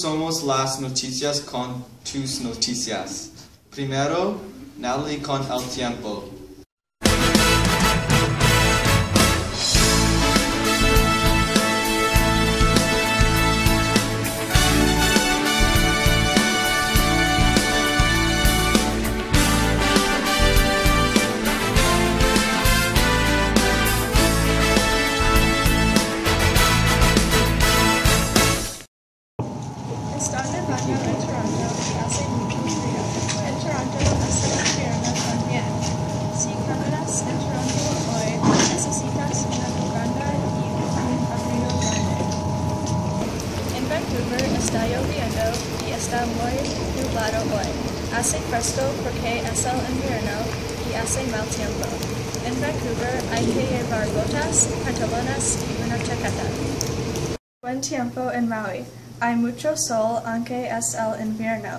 somos las noticias con tus noticias. Primero, Natalie con el tiempo. Está lloviendo y está muy nublado hoy. Hace fresco porque es el invierno y hace mal tiempo. En Vancouver hay que llevar botas, pantalones y una chaqueta. Buen tiempo en Maui. Hay mucho sol aunque es el invierno.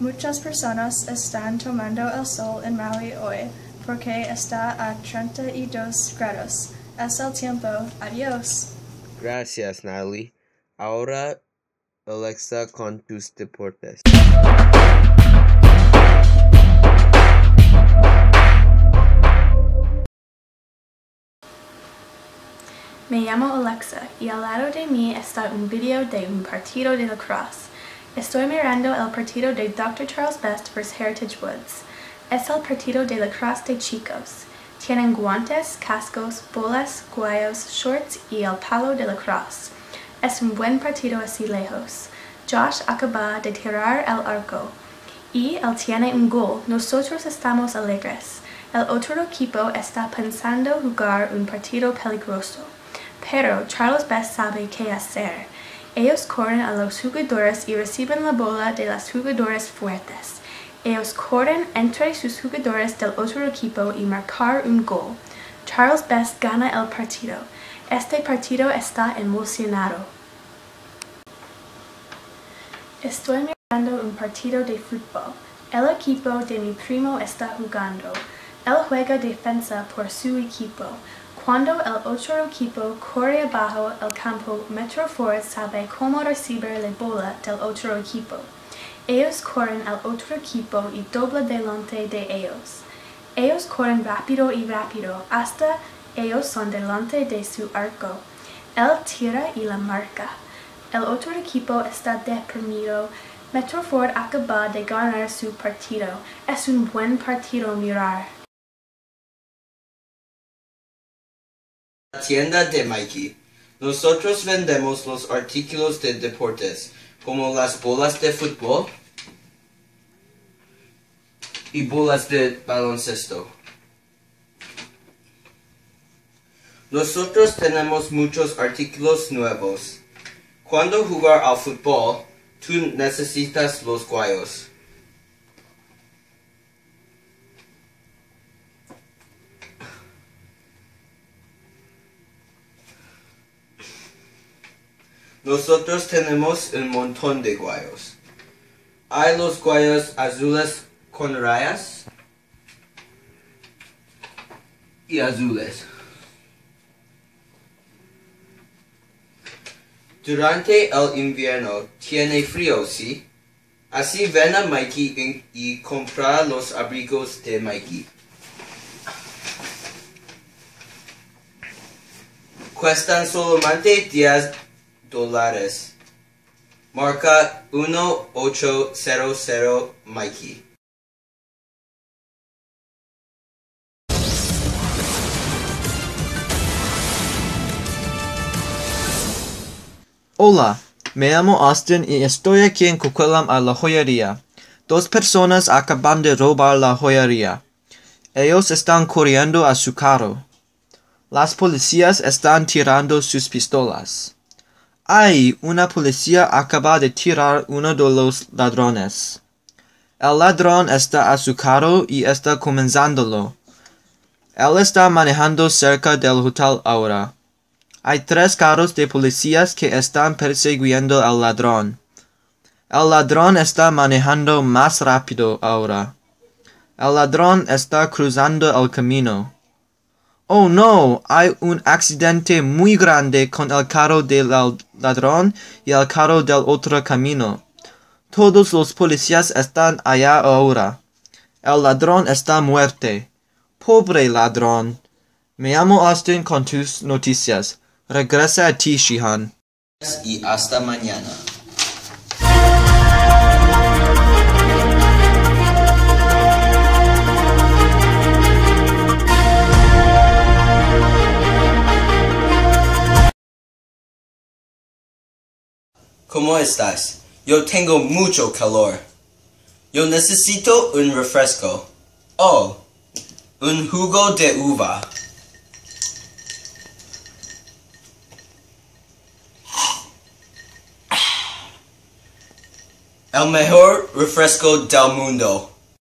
Muchas personas están tomando el sol en Maui hoy porque está a 32 grados. Es el tiempo. Adiós. Gracias, Natalie. Ahora, Alexa con tus deportes. Me llamo Alexa y al lado de mí está un video de un partido de lacrosse. Estoy mirando el partido de Dr. Charles Best vs. Heritage Woods. Es el partido de lacrosse de chicos. Tienen guantes, cascos, bolas, guayos, shorts y el palo de lacrosse. Es un buen partido así lejos. Josh acaba de tirar el arco y él tiene un gol. Nosotros estamos alegres. El otro equipo está pensando jugar un partido peligroso. Pero Charles Best sabe qué hacer. Ellos corren a los jugadores y reciben la bola de los jugadores fuertes. Ellos corren entre sus jugadores del otro equipo y marcar un gol. Charles Best gana el partido. Este partido está emocionado. Estoy mirando un partido de fútbol. El equipo de mi primo está jugando. Él juega defensa por su equipo. Cuando el otro equipo corre abajo el campo, Metro Ford sabe cómo recibir la bola del otro equipo. Ellos corren al otro equipo y dobla delante de ellos. Ellos corren rápido y rápido hasta ellos son delante de su arco. Él tira y la marca. El otro equipo está deprimido. Metro Ford acaba de ganar su partido. Es un buen partido mirar. tienda de Mikey. Nosotros vendemos los artículos de deportes, como las bolas de fútbol y bolas de baloncesto. Nosotros tenemos muchos artículos nuevos. Cuando jugar al fútbol, tú necesitas los guayos. Nosotros tenemos un montón de guayos. Hay los guayos azules con rayas y azules. Durante el invierno tiene frío, ¿sí? Así ven a Mikey y, compra los abrigos de Mikey. Cuestan solamente 10 dólares. Marca 1800 Mikey. Hola, me llamo Austin y estoy aquí en Coquitlam a la joyería. Dos personas acaban de robar la joyería. Ellos están corriendo a su carro. Las policías están tirando sus pistolas. ¡Ay! Una policía acaba de tirar uno de los ladrones. El ladrón está a su carro y está comenzándolo. Él está manejando cerca del hotel ahora. Hay tres carros de policías que están persiguiendo al ladrón. El ladrón está manejando más rápido ahora. El ladrón está cruzando el camino. Oh no, hay un accidente muy grande con el carro del ladrón y el carro del otro camino. Todos los policías están allá ahora. El ladrón está muerte. Pobre ladrón. Me llamo Austin con tus noticias. Regresa a ti, Shihan. Y hasta mañana. ¿Cómo estás? Yo tengo mucho calor. Yo necesito un refresco. Oh, un jugo de uva. El mejor refresco del mundo.